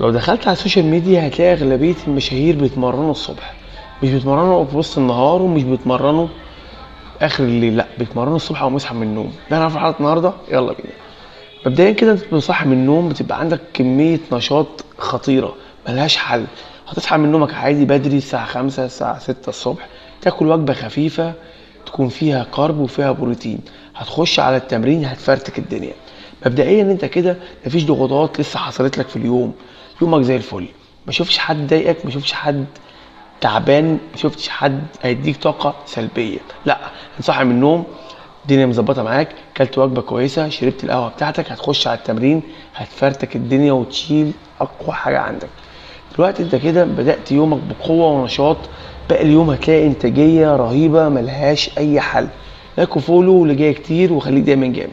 لو دخلت على السوشيال ميديا هتلاقي أغلبية المشاهير بيتمرنوا الصبح. مش بيتمرنوا في وسط النهار ومش بيتمرنوا آخر الليل لأ بيتمرنوا الصبح أول ما يصحى من النوم. ده هنعرف الحلقة النهاردة. يلا بينا. مبدئيا كده أنت صاحي من النوم بتبقى عندك كمية نشاط خطيرة ملهاش حل. هتصحى من نومك عادي بدري الساعة خمسة الساعة ستة الصبح. تاكل وجبة خفيفة تكون فيها carb وفيها بروتين. هتخش على التمرين هتفرتك الدنيا. مبدئيا أنت كده مفيش ضغوطات لسه حصلت لك في اليوم. يومك زي الفل. ما شوفش حد ضايقك ما شوفش حد تعبان ما شفتش حد هيديك طاقة سلبية. لا صاحي من النوم الدنيا مظبطة معاك كلت وجبة كويسة شربت القهوة بتاعتك هتخش على التمرين هتفرتك الدنيا وتشيل أقوى حاجة عندك. دلوقتي انت كده بدأت يومك بقوة ونشاط باقي اليوم هتلاقي إنتاجية رهيبة ملهاش أي حل. لايك وفولو اللي جاي كتير وخليك دايما جامد.